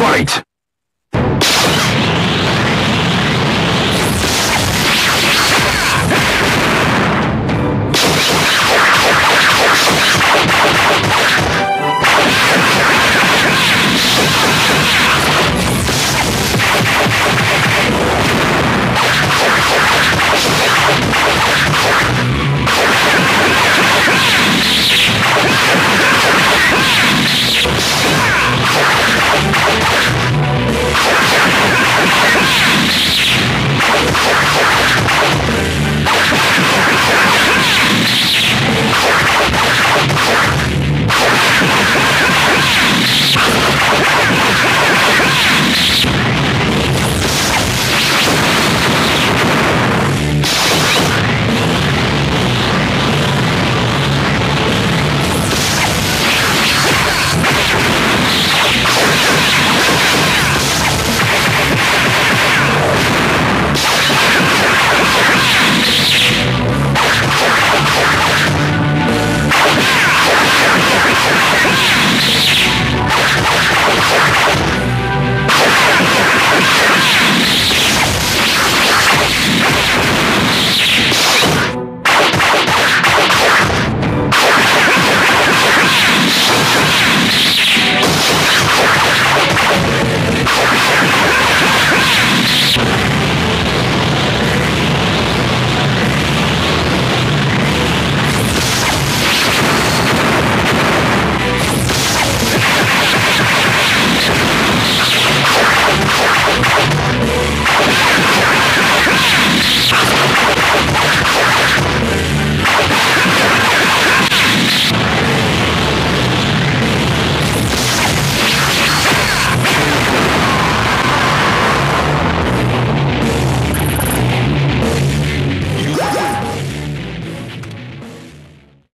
Fight!